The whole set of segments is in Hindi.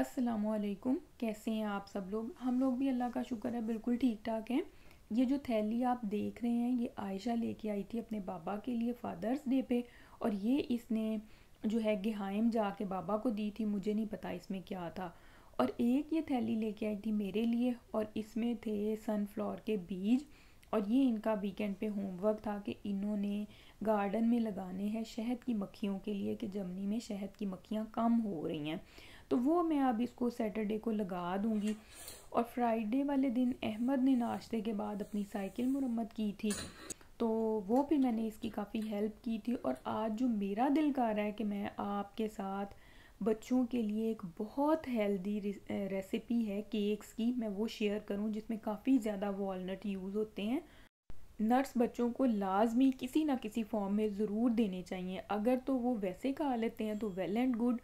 असलकुम कैसे हैं आप सब लोग? हम लोग भी अल्लाह का शुक्र है, बिल्कुल ठीक ठाक हैं। ये जो थैली आप देख रहे हैं, ये आयशा लेके आई थी अपने बाबा के लिए फादर्स डे पे, और ये इसने जो है गहायम जाके बाबा को दी थी, मुझे नहीं पता इसमें क्या था। और एक ये थैली लेके आई थी मेरे लिए, और इसमें थे सनफ्लावर के बीज, और ये इनका वीकेंड पे होमवर्क था कि इन्होंने गार्डन में लगाने हैं शहद की मक्खियों के लिए, कि जमनी में शहद की मक्खियाँ कम हो रही हैं। तो वो मैं अब इसको सैटरडे को लगा दूँगी। और फ्राइडे वाले दिन अहमद ने नाश्ते के बाद अपनी साइकिल मुरम्मत की थी। तो वो भी मैंने इसकी काफ़ी हेल्प की थी। और आज जो मेरा दिल कर रहा है कि मैं आपके साथ बच्चों के लिए एक बहुत हेल्दी रेसिपी है केक्स की, मैं वो शेयर करूँ, जिसमें काफ़ी ज़्यादा वॉलनट यूज़ होते हैं। नट्स बच्चों को लाजमी किसी ना किसी फॉर्म में ज़रूर देने चाहिए। अगर तो वो वैसे खा लेते हैं तो वेल एंड गुड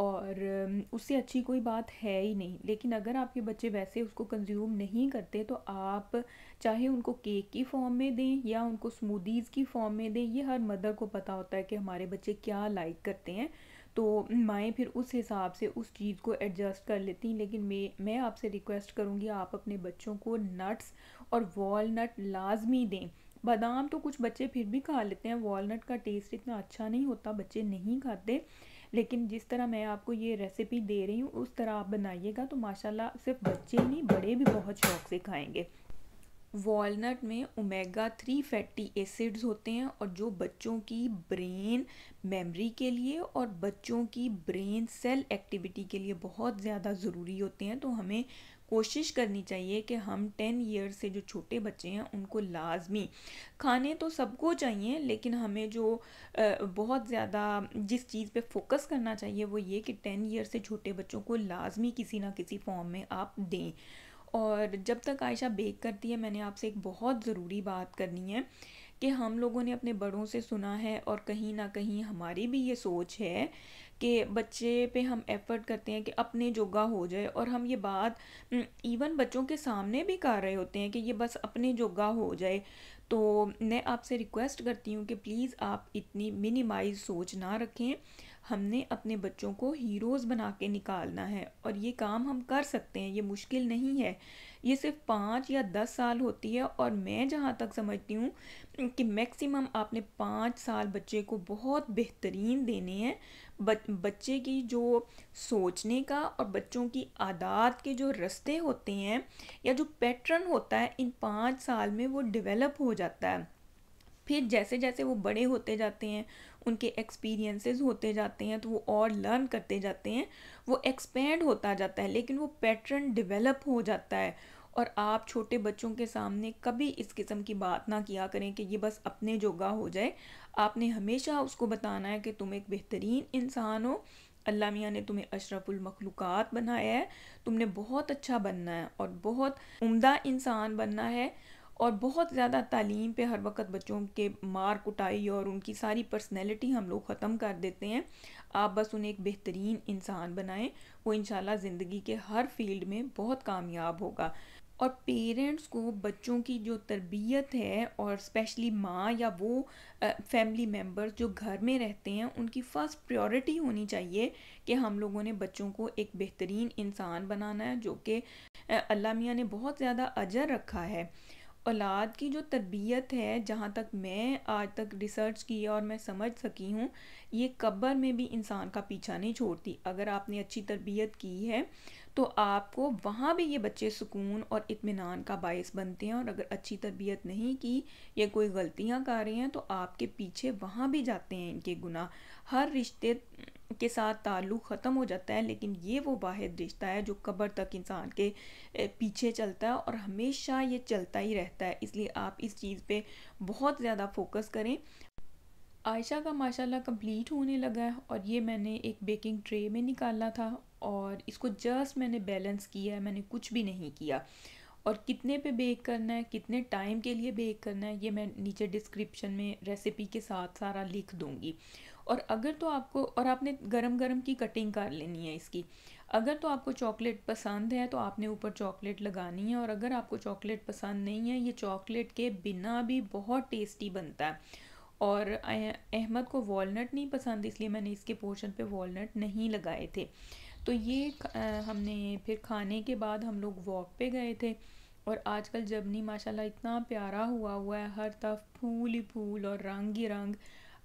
और उससे अच्छी कोई बात है ही नहीं। लेकिन अगर आपके बच्चे वैसे उसको कंज्यूम नहीं करते तो आप चाहे उनको केक की फॉर्म में दें या उनको स्मूदीज़ की फॉर्म में दें, ये हर मदर को पता होता है कि हमारे बच्चे क्या लाइक करते हैं। तो माएँ फिर उस हिसाब से उस चीज़ को एडजस्ट कर लेती हैं। लेकिन मैं मैं आपसे रिक्वेस्ट करूँगी, आप अपने बच्चों को नट्स और वॉलनट लाजमी दें। बादाम तो कुछ बच्चे फिर भी खा लेते हैं वॉलनट का टेस्ट इतना अच्छा नहीं होता, बच्चे नहीं खाते। लेकिन जिस तरह मैं आपको ये रेसिपी दे रही हूँ, उस तरह आप बनाइएगा तो माशाल्लाह सिर्फ़ बच्चे नहीं, बड़े भी बहुत शौक से खाएँगे। वॉलनट में ओमेगा थ्री फैटी एसिड्स होते हैं और जो बच्चों की ब्रेन मेमोरी के लिए और बच्चों की ब्रेन सेल एक्टिविटी के लिए बहुत ज़्यादा ज़रूरी होते हैं तो हमें कोशिश करनी चाहिए कि हम टेन ईयर से जो छोटे बच्चे हैं, उनको लाजमी। खाने तो सबको चाहिए, लेकिन हमें जो बहुत ज़्यादा जिस चीज़ पे फोकस करना चाहिए, वो ये कि टेन ईयर से छोटे बच्चों को लाजमी किसी ना किसी फॉर्म में आप दें। और जब तक आयशा बेक करती है, मैंने आपसे एक बहुत ज़रूरी बात करनी है कि हम लोगों ने अपने बड़ों से सुना है और कहीं ना कहीं हमारी भी ये सोच है कि बच्चे पे हम एफ़र्ट करते हैं कि अपने जोगा हो जाए और हम ये बात इवन बच्चों के सामने भी कर रहे होते हैं कि ये बस अपने जोगा हो जाए। तो मैं आपसे रिक्वेस्ट करती हूँ कि प्लीज़ आप इतनी मिनिमाइज सोच ना रखें। हमने अपने बच्चों को हीरोज़ बना के निकालना है और ये काम हम कर सकते हैं, ये मुश्किल नहीं है। ये सिर्फ़ पाँच या दस साल होती है और मैं जहाँ तक समझती हूँ कि मैक्सिमम आपने पाँच साल बच्चे को बहुत बेहतरीन देने हैं। बच्चे की जो सोचने का और बच्चों की आदात के जो रास्ते होते हैं या जो पैटर्न होता है, इन पाँच साल में वो डेवलप हो जाता है। फिर जैसे जैसे वो बड़े होते जाते हैं, उनके एक्सपीरियंसेस होते जाते हैं तो वो और लर्न करते जाते हैं, वो एक्सपेंड होता जाता है, लेकिन वो पैटर्न डेवलप हो जाता है। और आप छोटे बच्चों के सामने कभी इस किस्म की बात ना किया करें कि ये बस अपने जोगा हो जाए। आपने हमेशा उसको बताना है कि तुम एक बेहतरीन इंसान हो। अल्लाह मियाँ ने तुम्हें अशरफुल मखलूक़ात बनाया है, तुमने बहुत अच्छा बनना है और बहुत उम्दा इंसान बनना है। और बहुत ज़्यादा तालीम पे हर वक्त बच्चों के मार कुटाई और उनकी सारी पर्सनैलिटी हम लोग ख़त्म कर देते हैं। आप बस उन्हें एक बेहतरीन इंसान बनाएँ, वो इन ज़िंदगी के हर फ़ील्ड में बहुत कामयाब होगा। और पेरेंट्स को बच्चों की जो तरबियत है और स्पेशली माँ या वो फैमिली मेंबर्स जो घर में रहते हैं, उनकी फ़र्स्ट प्रायोरिटी होनी चाहिए कि हम लोगों ने बच्चों को एक बेहतरीन इंसान बनाना है, जो कि अल्लाह मियाँ ने बहुत ज़्यादा अजर रखा है। औलाद की जो तरबियत है, जहाँ तक मैं आज तक रिसर्च की और मैं समझ सकी हूँ, ये कब्र में भी इंसान का पीछा नहीं छोड़ती। अगर आपने अच्छी तरबियत की है तो आपको वहाँ भी ये बच्चे सुकून और इत्मीनान का बायस बनते हैं और अगर अच्छी तरबियत नहीं की या कोई गलतियाँ कर रहे हैं तो आपके पीछे वहाँ भी जाते हैं इनके गुनाह। हर रिश्ते के साथ ताल्लुक़ ख़त्म हो जाता है, लेकिन ये वो वाद रिश्ता है जो कब्र तक इंसान के पीछे चलता है और हमेशा ये चलता ही रहता है। इसलिए आप इस चीज़ पे बहुत ज़्यादा फोकस करें। आयशा का माशाल्लाह कंप्लीट होने लगा है और ये मैंने एक बेकिंग ट्रे में निकाला था और इसको जस्ट मैंने बैलेंस किया है, मैंने कुछ भी नहीं किया। और कितने पे बेक करना है, कितने टाइम के लिए बेक करना है, ये मैं नीचे डिस्क्रिप्शन में रेसिपी के साथ सारा लिख दूँगी। और अगर तो आपको, और आपने गरम गरम की कटिंग कर लेनी है इसकी। अगर तो आपको चॉकलेट पसंद है तो आपने ऊपर चॉकलेट लगानी है और अगर आपको चॉकलेट पसंद नहीं है, ये चॉकलेट के बिना भी बहुत टेस्टी बनता है। और अहमद को वॉलनट नहीं पसंद, इसलिए मैंने इसके पोर्शन पे वॉलनट नहीं लगाए थे। तो ये हमने फिर खाने के बाद हम लोग वॉक पे गए थे और आजकल जबनी, माशाल्लाह, इतना प्यारा हुआ हुआ है, हर तरफ़ फूल ही फूल और रंग ही रंग।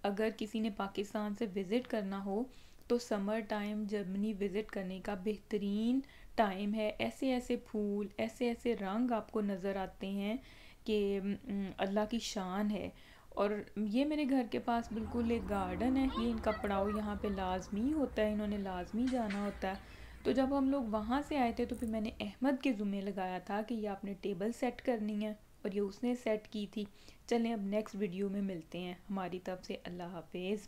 अगर किसी ने पाकिस्तान से विज़िट करना हो तो समर टाइम जर्मनी विज़िट करने का बेहतरीन टाइम है। ऐसे ऐसे फूल ऐसे ऐसे रंग आपको नज़र आते हैं कि अल्लाह की शान है। और ये मेरे घर के पास बिल्कुल एक गार्डन है। ये इनका पड़ाव यहाँ पे लाजमी होता है, इन्होंने लाजमी जाना होता है। तो जब हम लोग वहाँ से आए थे तो फिर मैंने अहमद के ज़ुम्मे लगाया था कि ये आपने टेबल सेट करनी है और ये उसने सेट की थी। चलें अब नेक्स्ट वीडियो में मिलते हैं। हमारी तरफ़ से अल्लाह हाफिज़।